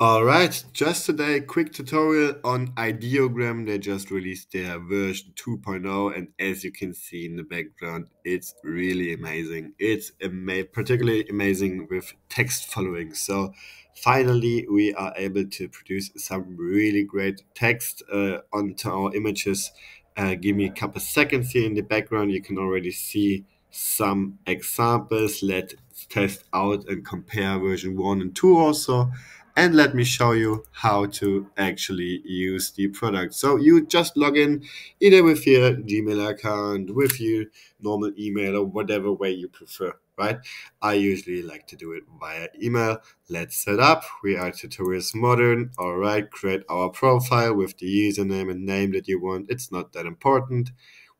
All right, just today, quick tutorial on Ideogram. They just released their version 2.0, and as you can see in the background, it's really amazing. It's ama particularly amazing with text following. So finally, we are able to produce some really great text uh, onto our images. Uh, give me a couple seconds here in the background. You can already see some examples. Let's test out and compare version 1 and 2 also and let me show you how to actually use the product. So you just log in either with your Gmail account, with your normal email or whatever way you prefer, right? I usually like to do it via email. Let's set up. We are Tutorials Modern. All right, create our profile with the username and name that you want. It's not that important.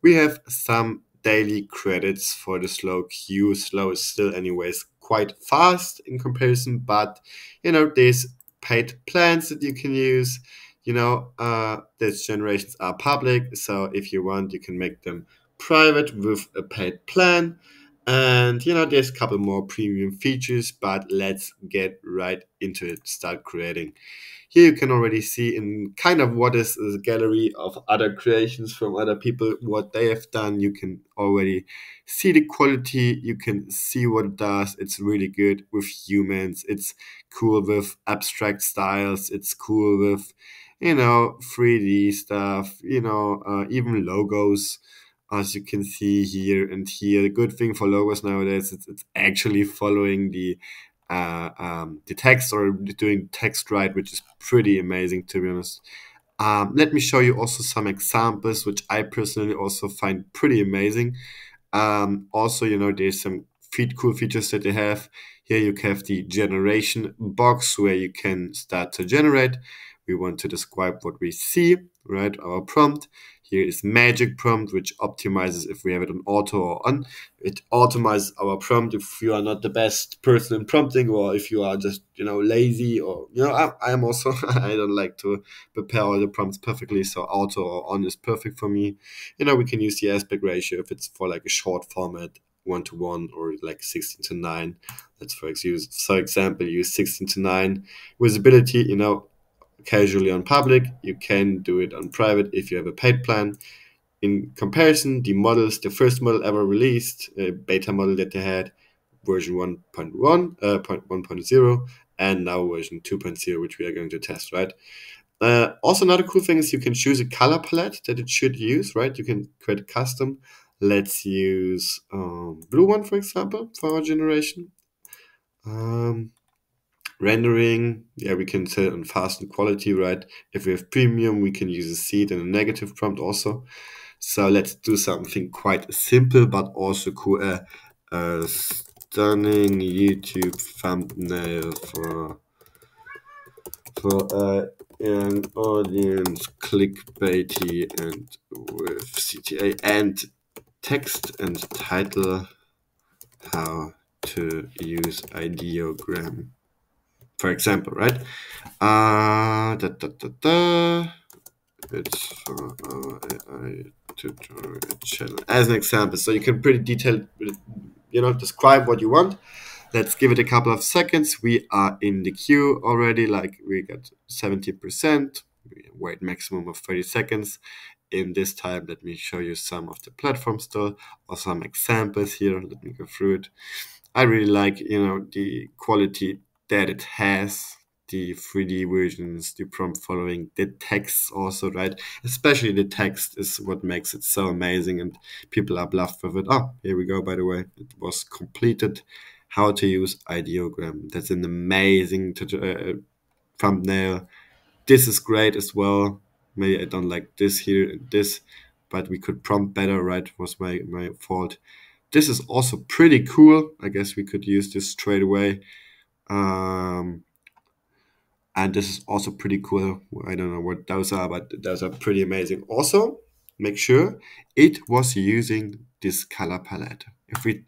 We have some daily credits for the slow queue. Slow is still anyways quite fast in comparison, but you know, there's paid plans that you can use. You know, uh, these generations are public, so if you want, you can make them private with a paid plan. And you know, there's a couple more premium features, but let's get right into it. Start creating. Here you can already see in kind of what is a gallery of other creations from other people, what they have done. You can already see the quality. You can see what it does. It's really good with humans. It's cool with abstract styles. It's cool with, you know, 3D stuff, you know, uh, even logos as you can see here and here. The good thing for logos nowadays is it's actually following the uh, um, the text or doing text right, which is pretty amazing to be honest. Um, let me show you also some examples, which I personally also find pretty amazing. Um, also, you know, there's some feed cool features that they have. Here you have the generation box where you can start to generate. We want to describe what we see, right? Our prompt. Here is magic prompt, which optimizes if we have it on auto or on. It automizes our prompt if you are not the best person in prompting or if you are just, you know, lazy or, you know, I, I am also, I don't like to prepare all the prompts perfectly. So auto or on is perfect for me. You know, we can use the aspect ratio if it's for like a short format one to one or like 16 to 9 let's for example use 16 to 9 visibility you know casually on public. You can do it on private if you have a paid plan. In comparison, the models, the first model ever released, a beta model that they had, version 1.1, uh, 1.0, and now version 2.0, which we are going to test, right? Uh, also, another cool thing is you can choose a color palette that it should use, right? You can create a custom. Let's use um, blue one, for example, for our generation. Um, rendering. Yeah we can set on fast and quality right? If we have premium we can use a seed and a negative prompt also. So let's do something quite simple but also cool. Uh, a stunning youtube thumbnail for for uh, an audience clickbaity and with cta and text and title how to use ideogram for example, right? Uh, da, da, da, da. It's for our AI tutorial channel as an example. So you can pretty detailed, you know, describe what you want. Let's give it a couple of seconds. We are in the queue already, like we got 70%. We wait maximum of 30 seconds. In this time, let me show you some of the platform still or some examples here. Let me go through it. I really like, you know, the quality that it has the 3D versions, the prompt following, the text also, right? Especially the text is what makes it so amazing and people are bluffed with it. Oh, here we go, by the way. It was completed. How to use ideogram. That's an amazing uh, thumbnail. This is great as well. Maybe I don't like this here and this, but we could prompt better, right? Was my, my fault. This is also pretty cool. I guess we could use this straight away. Um, and this is also pretty cool. I don't know what those are, but those are pretty amazing. Also, make sure it was using this color palette. If we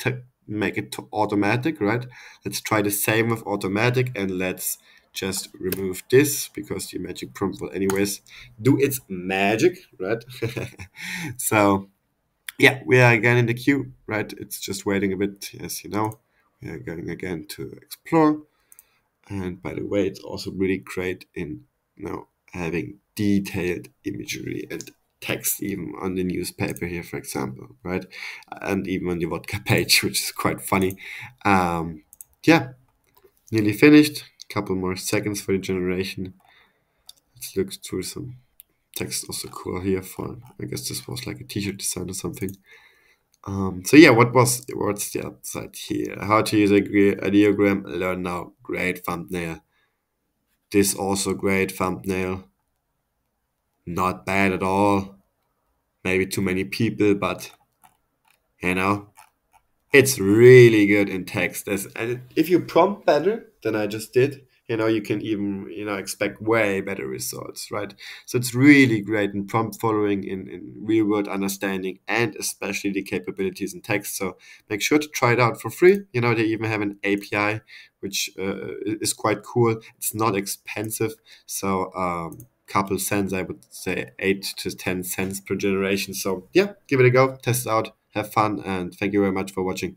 make it to automatic, right? Let's try the same with automatic and let's just remove this because the magic prompt will anyways do its magic, right? so yeah, we are again in the queue, right? It's just waiting a bit, as you know. We are going again to explore And by the way, it's also really great in you having detailed imagery and text even on the newspaper here, for example, right? And even on the vodka page, which is quite funny. Um, yeah, nearly finished. Couple more seconds for the generation. Let's look through some text. Also cool here for. I guess this was like a T-shirt design or something. Um, so yeah, what was what's the upside here? How to use a ideogram? Learn now. Great thumbnail. This also great thumbnail. Not bad at all. Maybe too many people, but you know, it's really good in text. As and if you prompt better than I just did, you know, you can even you know expect way better results, right? So it's really great in prompt following, in, in real world understanding, and especially the capabilities in text. So make sure to try it out for free. You know, they even have an API, which uh, is quite cool. It's not expensive, so. Um, couple cents i would say 8 to 10 cents per generation so yeah give it a go test it out have fun and thank you very much for watching